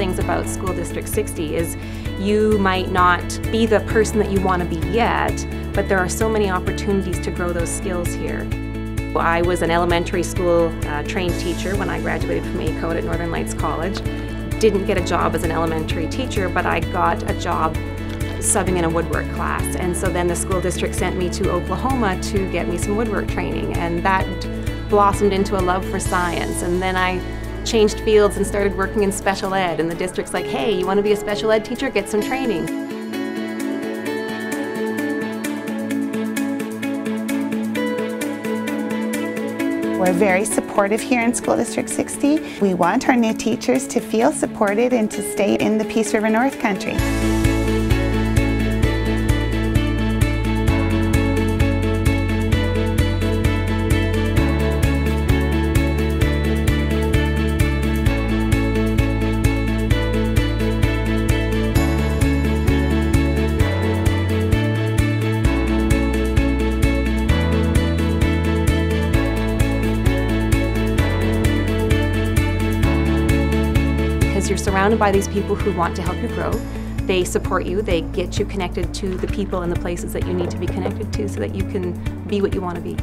things about School District 60 is you might not be the person that you want to be yet, but there are so many opportunities to grow those skills here. I was an elementary school uh, trained teacher when I graduated from ACODE at Northern Lights College. Didn't get a job as an elementary teacher, but I got a job subbing in a woodwork class. And so then the school district sent me to Oklahoma to get me some woodwork training. And that blossomed into a love for science. And then I changed fields and started working in special ed. And the district's like, hey, you want to be a special ed teacher? Get some training. We're very supportive here in School District 60. We want our new teachers to feel supported and to stay in the Peace River North Country. Because you're surrounded by these people who want to help you grow. They support you, they get you connected to the people and the places that you need to be connected to so that you can be what you want to be.